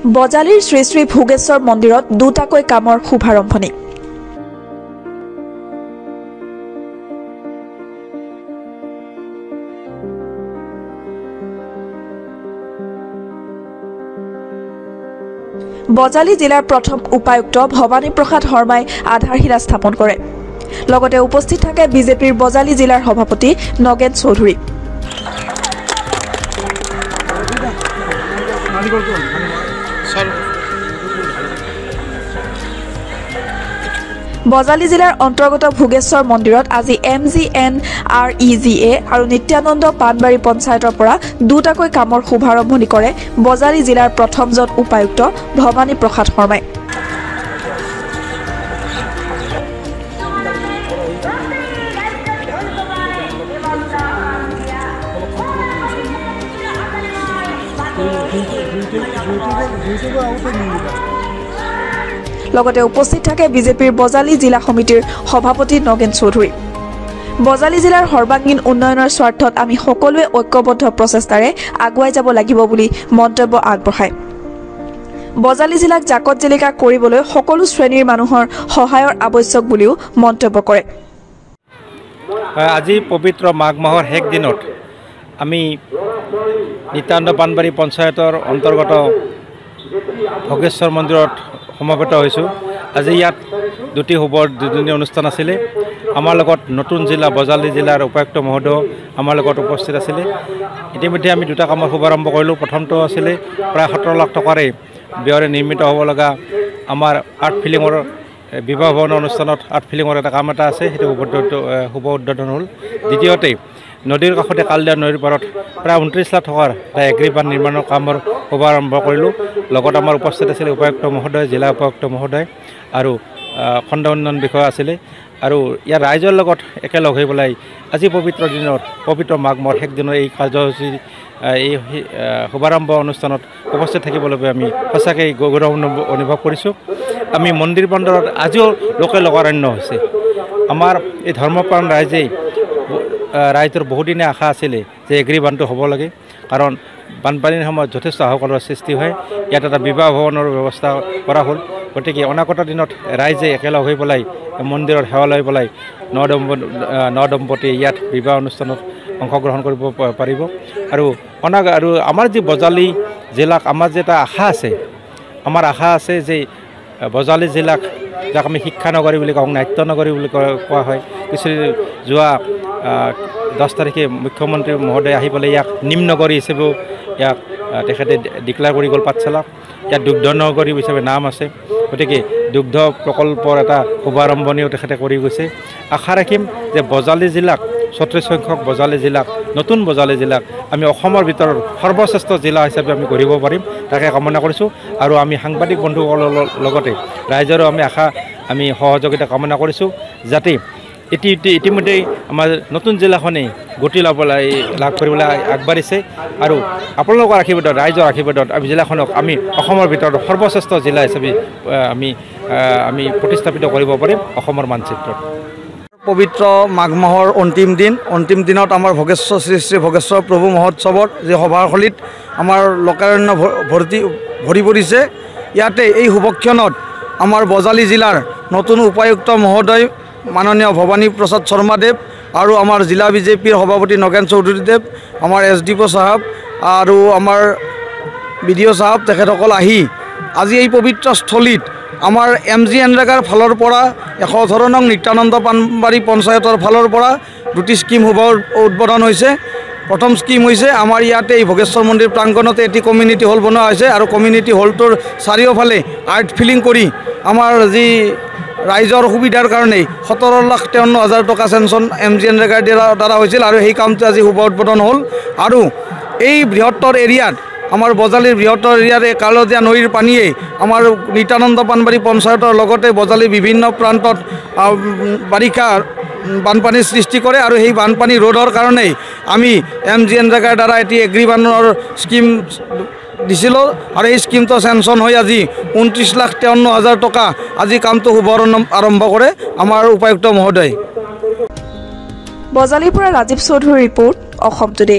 বজালিৰ শ্ৰী শ্ৰী ভোগেশ্বৰ মন্দিৰত দুটাকৈ কামৰ শুভাৰম্ভণি। বজালি জিলাৰ প্ৰথম উপায়ুক্ত ভৱানী প্ৰসাদ শৰ্মাই আধাৰশিলা স্থাপন কৰে। লগতে উপস্থিত থাকে বিজেপিৰ বজালি জিলাৰ সভাপতি নগেন চৌধুৰী। বজালি জিলাৰ অন্তৰ্গত ভোগেশ্বৰ মন্দিৰত আজি M G N R E G A আৰু নিত্যানন্দ পাণবাৰী পঞ্চায়তৰ পৰা দুটাকৈ কামৰ শুভাৰম্ভণি কৰে বজালি জিলাৰ প্ৰথমজন উপায়ুক্ত ভৱানী প্ৰসাদ শৰ্মাই। লগতে উপস্থিত থাকে বিজেপিৰ বজালি জিলা সমিতিৰ সভাপতি নগেন চৌধুৰী। বজালি জিলাৰ সৰ্বাংগীন উন্নয়নৰ স্বাৰ্থত আমি সকলোৱে ঐক্যবদ্ধ প্ৰচেষ্টাৰে আগুৱাই যাব লাগিব বুলি মন্তব্য আগবঢ়ায়। বজালি জিলাক জাকত জিলিকা কৰিবলৈ সকলো শ্ৰেণীৰ মানুহৰ সহায়ৰ আৱশ্যক বুলিও মন্তব্য কৰে। আজি পবিত্ৰ মাঘ মাহৰ শেষ দিনত আমি নিত্যানন্দ পাণবাৰী পঞ্চায়তৰ অন্তৰ্গত ভোগেশ্বৰ মন্দিৰত সমবেত হৈছোঁ। আজি ইয়াত দুটি শুভৰ দুদিনীয়া অনুষ্ঠান আছিলে। আমাৰ লগত নতুন জিলা বজালি জিলাৰ উপায়ুক্ত মহোদয় আমাৰ লগত উপস্থিত আছিলে। ইতিমধ্যে আমি দুটা কামৰ শুভাৰম্ভ কৰিলোঁ। প্ৰথমটো আছিলে প্ৰায় সোতৰ লাখ টকাৰে ব্যয়ৰে নিৰ্মিত হ'ব লগা আমাৰ আৰ্ট ফিল্মৰ বিবাহ ভৱনৰ অনুষ্ঠানত আৰ্ট ফিল্মৰ এটা কাম এটা আছে। সেইটো শুভ উদ্বোধন হ'ল। দ্বিতীয়তে নদীৰ কাষতে কালদিয়া নদীৰ পাৰত প্ৰায় ঊনত্ৰিছ লাখ টকাৰ এটা এগ্ৰিবান নিৰ্মাণৰ কামৰ শুভাৰম্ভ কৰিলোঁ। লগত আমাৰ উপস্থিত আছিলে উপায়ুক্ত মহোদয় জিলা উপায়ুক্ত মহোদয় আৰু খণ্ড উন্নয়ন বিষয়া আছিলে। আৰু ইয়াৰ ৰাইজৰ লগত একেলগ হৈ পেলাই আজি পবিত্ৰ দিনত পবিত্ৰ মাঘ মাহৰ শেষ দিনৰ এই কাৰ্যসূচী এই শুভাৰম্ভ অনুষ্ঠানত উপস্থিত থাকিবলৈ আমি সঁচাকৈ গৌৰৱ অনুভৱ কৰিছোঁ। আমি মন্দিৰ বন্দৰত আজিও লোকে লোকাৰণ্য হৈছে। আমাৰ এই ধৰ্মপ্ৰাণ ৰাইজেই ৰাইজৰ বহুদিনীয়া আশা আছিলে যে এগ্ৰিবানটো হ'ব লাগে। কাৰণ বানপানীৰ সময়ত যথেষ্ট আহকলৰ সৃষ্টি হয়। ইয়াত এটা বিবাহ ভৱনৰ ব্যৱস্থা কৰা হ'ল। গতিকে অনাগত দিনত ৰাইজে একেলগ হৈ পেলাই মন্দিৰত সেৱা লৈ পেলাই ন দম্প ন দম্পতি ইয়াত বিবাহ অনুষ্ঠানত অংশগ্ৰহণ কৰিব পাৰিব। আৰু অনাগ আৰু আমাৰ যি বজালি জিলাক আমাৰ যে এটা আশা আছে আমাৰ আশা আছে যে বজালি জিলাক যাক আমি শিক্ষানগৰী বুলি কওঁ নাট্যনগৰী বুলি কোৱা হয়। কিছু যোৱা দহ তাৰিখে মুখ্যমন্ত্ৰী মহোদয় আহি পেলাই ইয়াক নিম্নগৰী হিচাপেও ইয়াক তেখেতে ডিক্লেয়াৰ কৰি গ'ল পাঠশালা ইয়াত দুগ্ধ নগৰী হিচাপে নাম আছে। গতিকে দুগ্ধ প্ৰকল্পৰ এটা শুভাৰম্ভণিও তেখেতে কৰি গৈছে। আশা ৰাখিম যে বজালি জিলাক ছত্ৰিছ সংখ্যক বজালি জিলাক নতুন বজালি জিলাক আমি অসমৰ ভিতৰত সৰ্বশ্ৰেষ্ঠ জিলা হিচাপে আমি গঢ়িব পাৰিম তাকে কামনা কৰিছোঁ। আৰু আমি সাংবাদিক বন্ধুসকলৰ লগতে ৰাইজৰো আমি আশা আমি সহযোগিতা কামনা কৰিছোঁ যাতে ইতি ইতিমধ্যেই আমাৰ নতুন জিলাখনেই গতি ল'বলৈ লাভ কৰিবলৈ আগবাঢ়িছে। আৰু আপোনালোকৰ আশীৰ্বাদত ৰাইজৰ আশীৰ্বাদত আমি জিলাখনক আমি অসমৰ ভিতৰত সৰ্বশ্ৰেষ্ঠ জিলা হিচাপে আমি আমি প্ৰতিস্থাপিত কৰিব পাৰিম অসমৰ মানচিত্ৰত। পবিত্ৰ মাঘ মাহৰ অন্তিম দিন অন্তিম দিনত আমাৰ ভোগেশ্বৰ শ্ৰী শ্ৰী ভোগেশ্বৰ প্ৰভু মহোৎসৱত যি সভাৰশলীত আমাৰ লোকাৰণ্য ভৰ্তি ভৰি পৰিছে ইয়াতে এই শুভক্ষণত আমাৰ বজালি জিলাৰ নতুন উপায়ুক্ত মহোদয় মাননীয় ভৱানী প্ৰসাদ শৰ্মাদেৱ আৰু আমাৰ জিলা বিজেপিৰ সভাপতি নগেন চৌধুৰীদেৱ আমাৰ এছ ডি অ' চাহাব আৰু আমাৰ বি ডি অ' চাহাব তেখেতসকল আহি আজি এই পবিত্ৰ স্থলীত আমাৰ এম জি এনৰেগাৰ ফালৰ পৰা এশ ওঠৰ নং নিত্যানন্দ পাণবাৰী পঞ্চায়তৰ ফালৰ পৰা দুটি স্কীম শুভ উদ্বোধন হৈছে। প্ৰথম স্কীম হৈছে আমাৰ ইয়াতে এই ভোগেশ্বৰ মন্দিৰ প্ৰাংগণতে এটি কমিউনিটি হল বনোৱা হৈছে আৰু কমিউনিটি হলটোৰ চাৰিওফালে আৰ্ট ফিলিং কৰি আমাৰ যি ৰাইজৰ সুবিধাৰ কাৰণেই সোতৰ লাখ তেৱন্ন হাজাৰ টকা চেংচন এম জি এনৰেগাৰ দ্বাৰা হৈছিল আৰু সেই কামটো আজি শুভ উদ্বোধন হ'ল। আৰু এই বৃহত্তৰ এৰিয়াত আমাৰ বজালিৰ বৃহত্তৰ এৰিয়াৰ এই কালদীয়া নৈৰ পানীয়ে আমাৰ নিত্যানন্দ পাণবাৰী পঞ্চায়তৰ লগতে বজালিৰ বিভিন্ন প্ৰান্তত বাৰিষা বানপানীৰ সৃষ্টি কৰে আৰু সেই বানপানী ৰোধৰ কাৰণেই আমি এম জি এনৰেগাৰ দ্বাৰা এটি এগ্ৰিবানৰ স্কীম দিছিলোঁ আৰু এই স্কীমটো চেংচন হৈ আজি ঊনত্ৰিছ লাখ তেৱন্ন হাজাৰ টকা আজি কামটো শুভাৰম্ভ আৰম্ভ কৰে আমাৰ উপায়ুক্ত মহোদয়। বজালিৰ পৰা ৰাজীৱ চৌধুৰীৰ ৰিপৰ্ট অসম টুডে।